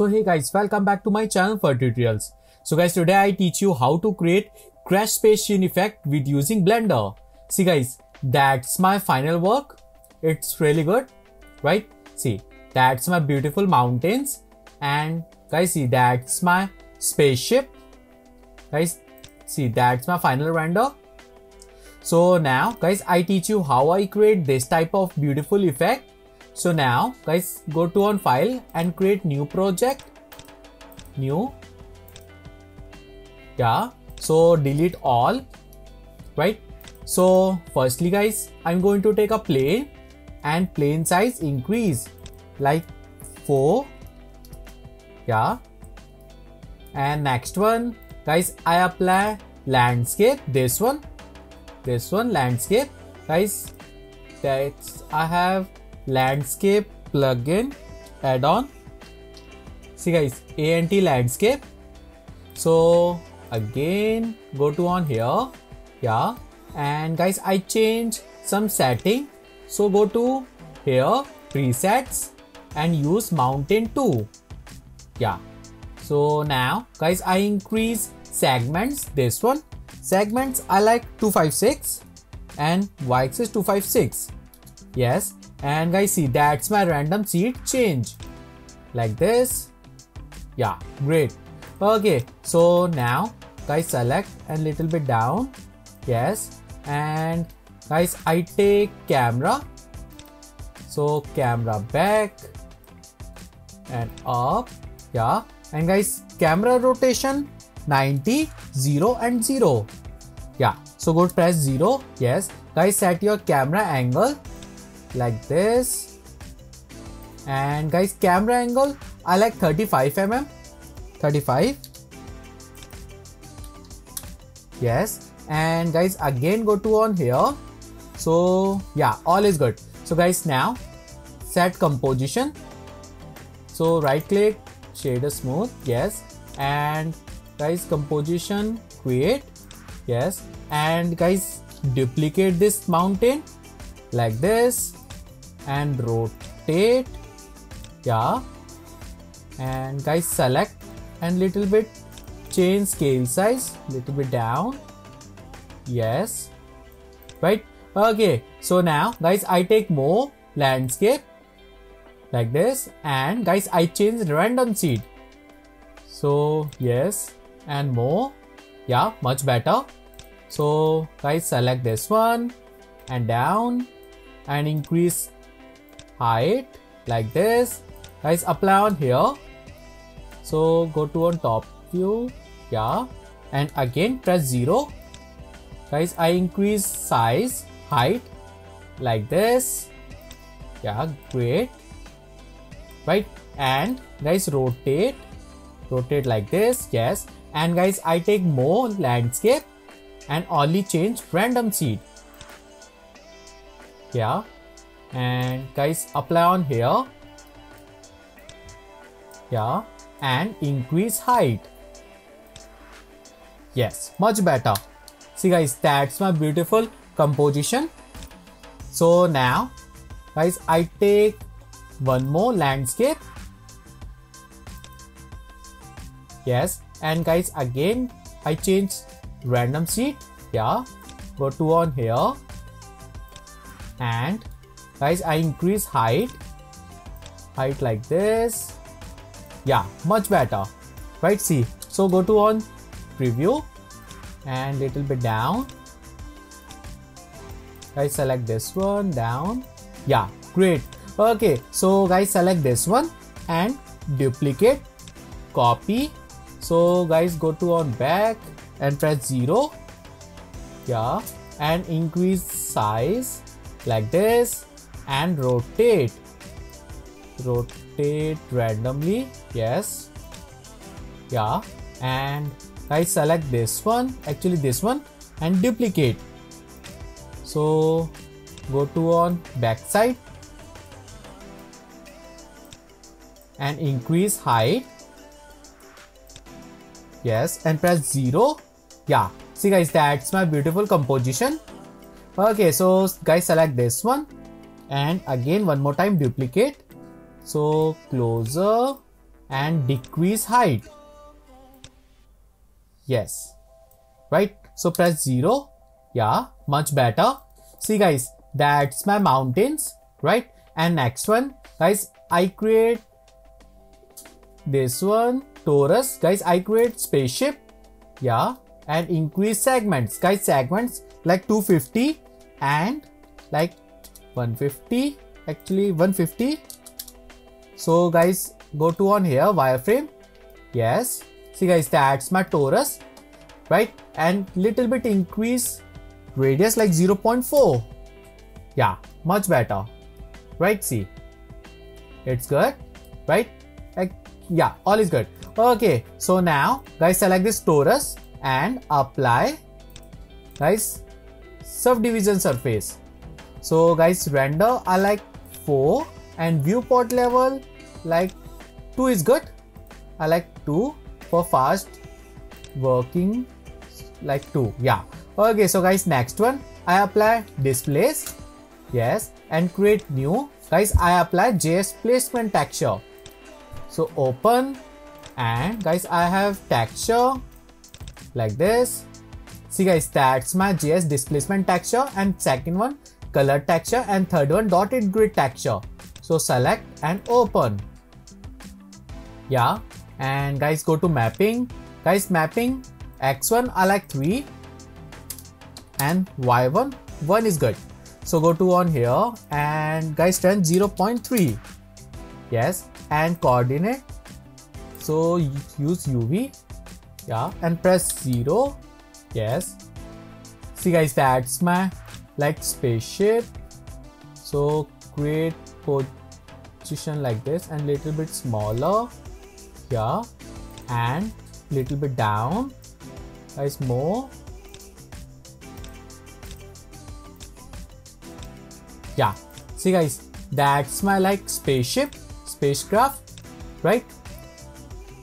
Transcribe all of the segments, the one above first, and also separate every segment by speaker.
Speaker 1: So hey guys, welcome back to my channel Fattu Tutorials. So guys, today I teach you how to create crash space scene effect with using Blender. See guys, that's my final work. It's really good, right? See, that's my beautiful mountains. And guys, see, that's my spaceship. Guys, see, that's my final render. So now guys, I teach you how I create this type of beautiful effect so now guys go to on file and create new project. New. Yeah. So delete all. Right? So firstly guys i'm going to take a plane and plane size increase. Like 4 yeah. And next one guys i apply landscape. This one. This one landscape. Guys that's i have landscape plugin add-on. See guys ant landscape. So again go to on here. Yeah. And guys i change some setting. So go to here presets and use mountain 2 yeah. So now guys i increase segments. This one. Segments i like 256 and y-axis 256 yes and guys see that's my random seed change. Like this. Yeah great. Okay so now guys select and little bit down. Yes. And guys i take camera. So camera back. And up. Yeah. And guys camera rotation 90 0 and 0 yeah. So go press 0 yes. Guys set your camera angle like this. And guys camera angle I like 35 mm 35 yes. And guys again go to on here. So yeah all is good. So guys now set composition. So right click shader smooth yes. And guys composition create yes. And guys duplicate this mountain like this and rotate yeah. And guys select and little bit change scale size little bit down yes. Right okay so now guys i take more landscape like this and guys i change random seed. So yes and more yeah much better. So guys select this one and down and increase height like this. Guys apply on here. So go to on top view. Yeah. And again press 0 guys I increase size height like this. Yeah great. Right. And guys rotate. Rotate like this. Yes. And guys I take more landscape and only change random seed. Yeah and guys apply on here. Yeah and increase height. Yes much better. See guys that's my beautiful composition. So now guys i take one more landscape. Yes and guys again i change random seed yeah go to on here. And guys I increase height. Height like this. Yeah much better. Right see? So go to on preview and little bit down. Guys select this one down. Yeah great. Okay so guys select this one and duplicate copy. So guys go to on back and press 0 yeah and increase size like this and rotate. Rotate randomly yes. Yeah and I select this one actually this one and duplicate. So go to on back side and increase height. Yes and press 0 yeah see guys that's my beautiful composition. Okay so guys select this one and again one more time duplicate. So closer and decrease height. Yes. Right? So press 0 yeah much better. See guys that's my mountains. Right? And next one guys i create this one torus. Guys i create spaceship. Yeah. And increase segments. Guys segments like 250 and like 150 actually 150 so guys go to on here wireframe. Yes. See guys that's my torus right? And little bit increase radius like 0.4 yeah much better. Right see? It's good right? Yeah all is good. Okay so now guys select this torus and apply. Guys subdivision surface so guys render I like 4 and viewport level like 2 is good. I like 2 for fast working like 2 yeah. Okay so guys next one. I apply displace yes and create new. Guys I apply JSplacement texture. So open and guys I have texture like this. See guys that's my JS displacement texture. And second one color texture and third one dotted grid texture. So select and open. Yeah. And guys go to mapping. Guys mapping x1 I like 3 and y1 1 is good. So go to on here and guys turn 0.3 yes. And coordinate. So use uv yeah. And press 0 yes. See guys that's my like spaceship. So create position like this and little bit smaller here and little bit down. Guys more. Yeah. See guys that's my like spaceship spacecraft right?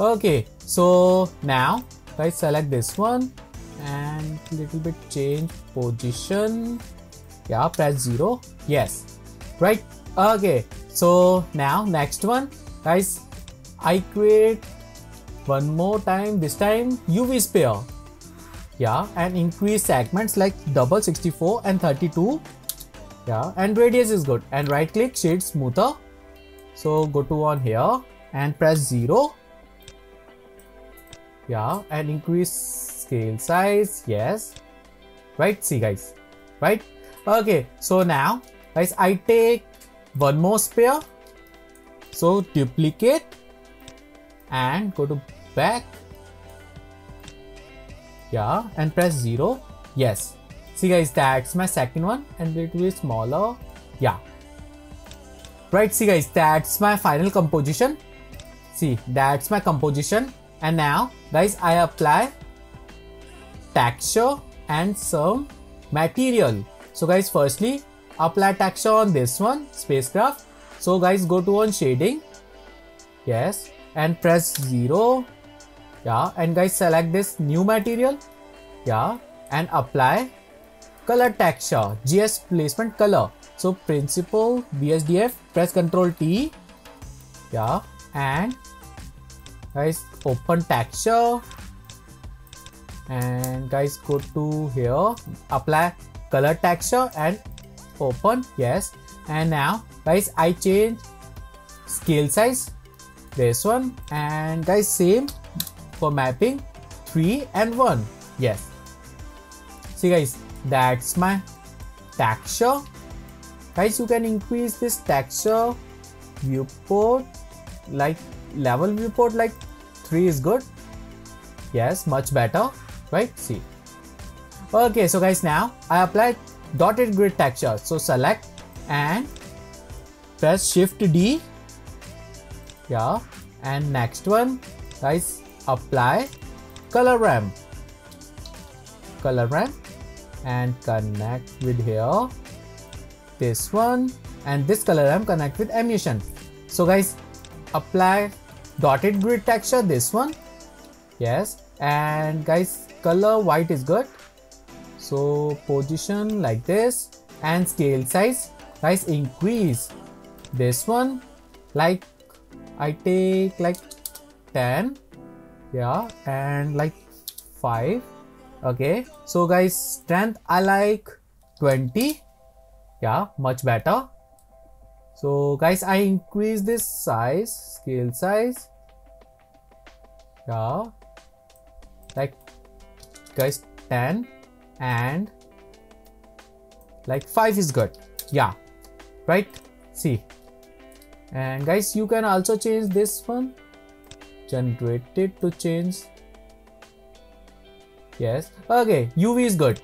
Speaker 1: Okay. So now guys select this one and little bit change position. Yeah press 0 yes. Right. Okay. So now next one. Guys i create one more time. This time uv sphere. Yeah and increase segments like double 64 and 32 yeah and radius is good. And right click shade smoother. So go to on here and press 0 yeah and increase scale size yes. Right? See guys. Right? Okay so now guys i take one more sphere so duplicate and go to back. Yeah and press 0 yes. See guys that's my second one and it will be smaller. Yeah. Right see guys that's my final composition. See that's my composition. And now guys I apply texture and some material. So guys firstly apply texture on this one spacecraft. So guys go to on shading. Yes and press 0 yeah and guys select this new material. Yeah and apply color texture JSplacement color. So principled BSDF press ctrl T. Yeah and guys open texture and guys go to here. Apply color texture and open. Yes. And now guys I change scale size. This one. And guys same for mapping. 3 and 1 yes. See guys that's my texture. Guys you can increase this texture. Viewport like level viewport like 3 is good. Yes much better right? See okay so guys now I apply dotted grid texture. So select and press shift D. Yeah and next one guys apply color ramp color ramp and connect with here. This one and this color ramp connect with emission. So guys apply dotted grid texture this one. Yes and guys color white is good. So position like this and scale size guys increase. This one like I take like 10 yeah and like 5 okay so guys strength i like 20 yeah much better. So guys i increase this size scale size. Yeah like guys 10 and like 5 is good. Yeah. Right? See. And guys you can also change this one. Generated to change. Yes. Okay. Uv is good.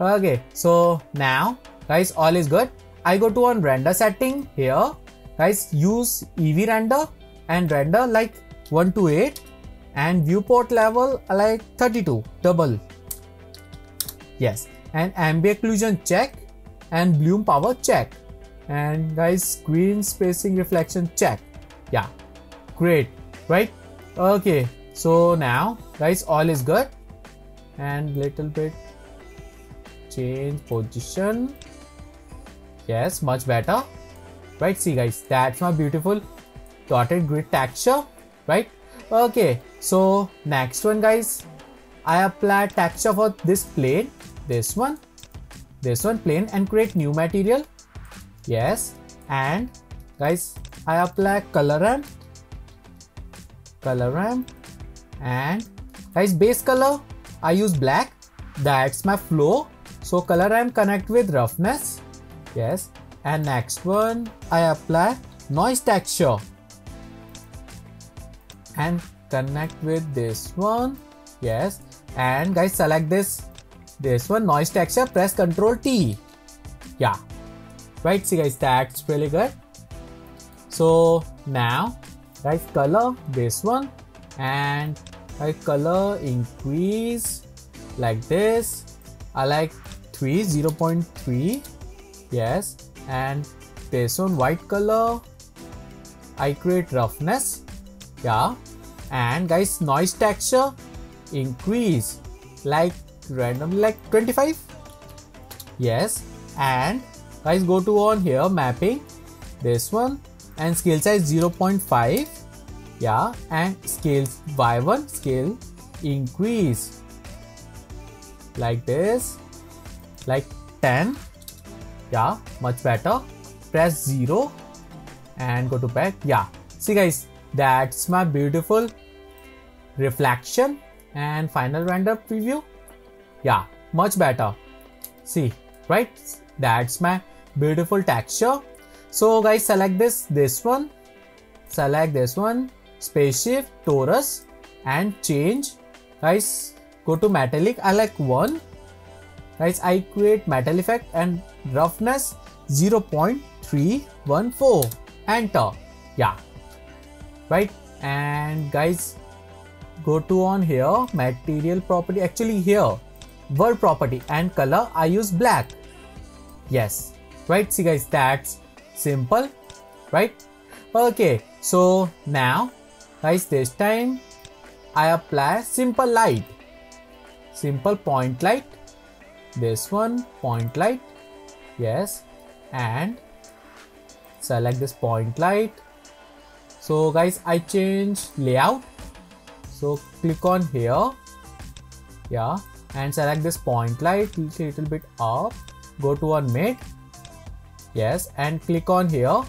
Speaker 1: Okay. So now guys all is good. I go to on render setting here. Guys use Eevee render and render like 1 to 8 and viewport level like 32 double. Yes. And ambient occlusion check and bloom power check. And guys screen spacing reflection check. Yeah. Great. Right? Okay. So now guys all is good. And little bit change position. Yes much better. Right? See guys that's my beautiful dotted grid texture. Right okay so next one guys. I apply texture for this plane. This one. This one plane and create new material. Yes and guys i apply color ramp color ramp and guys base color i use black. That's my flow. So color ramp connect with roughness. Yes. And next one i apply noise texture and connect with this one. Yes. And guys select this this one noise texture press ctrl t. Yeah. Right see guys that's really good. So now guys color this one. And I color increase like this. I like 3 0 0.3 yes. And this one white color. I create roughness yeah. And guys noise texture increase like randomly like 25 yes. And guys go to on here mapping this one. And scale size 0.5 yeah. And scale y1 scale increase like this like 10 yeah. Much better. Press 0 and go to back. Yeah. See guys that's my beautiful reflection and final render preview. Yeah much better. See right? That's my beautiful texture. So guys select this this one. Select this one. Spaceship torus and change. Guys go to metallic. I like one. Guys i create metal effect and roughness 0.314 enter. Yeah right? And guys go to on here material property. Actually here word property and color i use black. Yes. Right? See guys that's simple. Right? Okay. So now guys this time i apply simple light. Simple point light. This one point light. Yes. And select this point light so guys i change layout. So click on here. Yeah. And select this point light little bit up. Go to on mid yes. And click on here.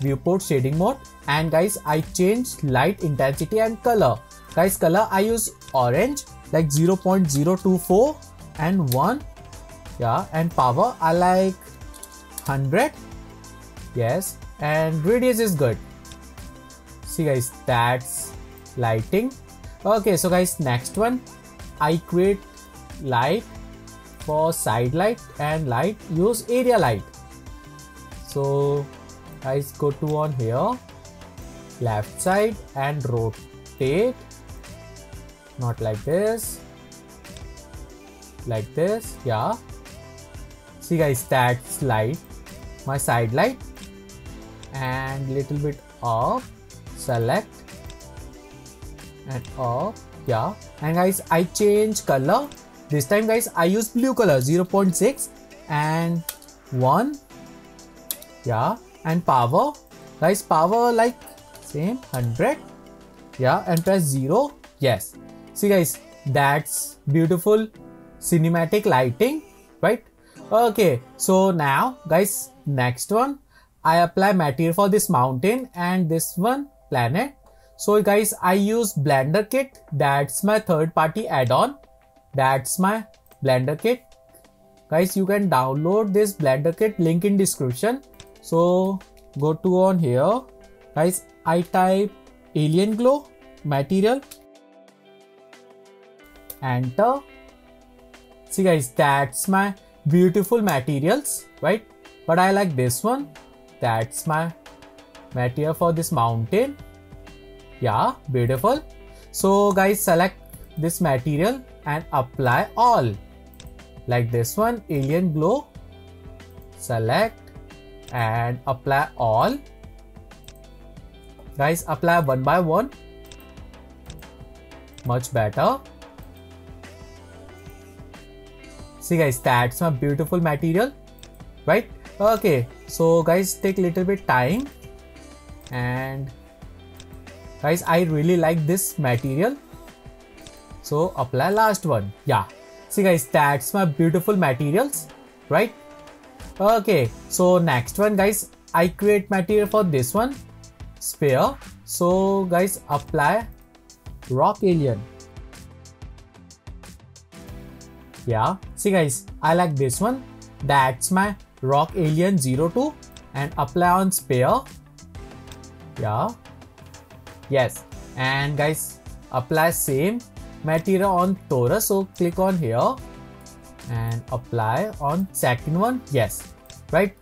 Speaker 1: Viewport shading mode. And guys i change light intensity and color. Guys color i use orange like 0.024 and 1 yeah. And power i like 100 yes. And radius is good see guys that's lighting. Okay so guys next one. I create light for side light and light use area light. So guys go to on here. Left side and rotate. Not like this. Like this yeah. See guys that's light. My side light. And little bit off select and off yeah. And guys i change color. This time guys i use blue color 0.6 and 1 yeah. And power. Guys power like same 100 yeah. And press 0 yes. See guys that's beautiful cinematic lighting right? Okay. So now guys next one. I apply material for this mountain and this one so guys i use BlenderKit. That's my third party add-on. That's my BlenderKit. Guys you can download this BlenderKit. Link in description. So go to on here. Guys i type alien glow material. Enter. See guys that's my beautiful materials right? But i like this one. That's my material for this mountain. Yeah beautiful. So guys select this material and apply all. Like this one alien glow. Select and apply all. Guys apply one by one. Much better. See guys that's my beautiful material. Right? Okay. So guys take a little bit time and guys i really like this material. So apply last one. Yeah. See guys that's my beautiful materials right? Okay. So next one guys i create material for this one. Sphere. So guys apply rock alien. Yeah. See guys i like this one. That's my rock alien 02 and apply on sphere yeah. Yes. And guys apply same material on torus so click on here and apply on second one. Yes. Right?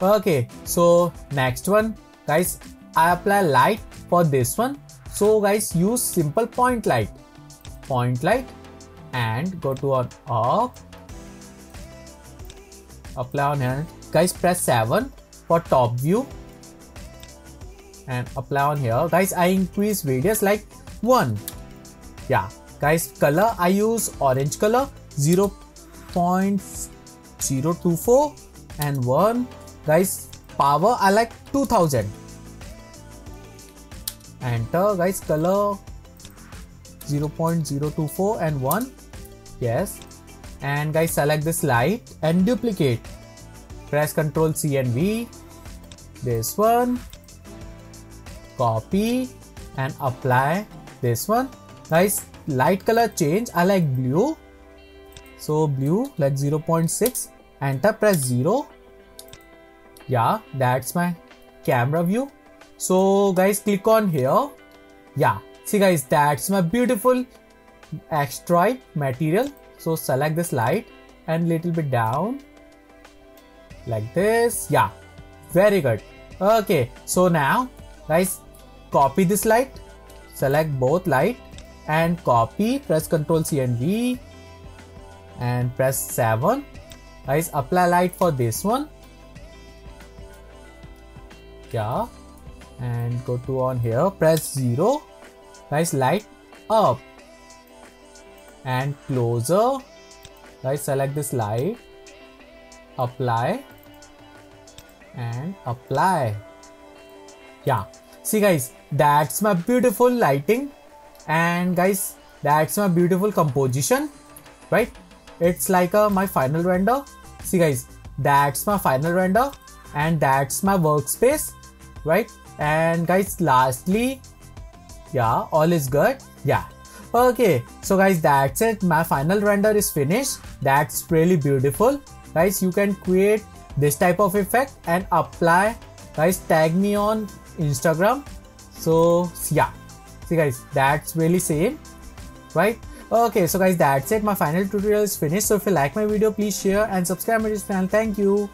Speaker 1: Okay. So next one. Guys i apply light for this one. So guys use simple point light. Point light and go to on up apply on here guys press 7 for top view and apply on here. Guys i increase radius like 1 yeah guys color i use orange color 0 0.024 and 1 guys power I like 2000 enter guys color 0.024 and 1 yes. And guys select this light and duplicate. Press ctrl C and V. This one copy and apply this one. Guys light color change I like blue. So blue like 0.6 enter press 0 yeah that's my camera view. So guys click on here. Yeah see guys that's my beautiful asteroid material. So select this light and little bit down like this. Yeah very good. Okay so now guys copy this light. Select both light and copy. Press ctrl c and v and press 7 guys apply light for this one. Yeah. And go to on here. Press 0 guys light up. And closer. Guys select this light. Apply. And apply. Yeah see guys that's my beautiful lighting. And guys that's my beautiful composition right? It's like a, my final render. See guys that's my final render. And that's my workspace right? And guys lastly yeah all is good. Yeah. Okay so guys that's it. My final render is finished. That's really beautiful. Guys you can create this type of effect and apply. Guys tag me on instagram. So yeah. See guys that's really same right? Okay so guys that's it. My final tutorial is finished. So if you like my video please share and subscribe my channel. Thank you